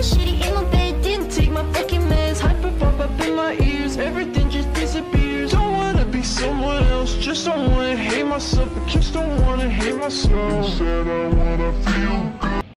Feeling shitty in my bed, didn't take my fucking meds. Hyper pop up in my ears, everything just disappears. Don't wanna be someone else, just don't wanna hate myself. I just don't wanna hate myself. Said I wanna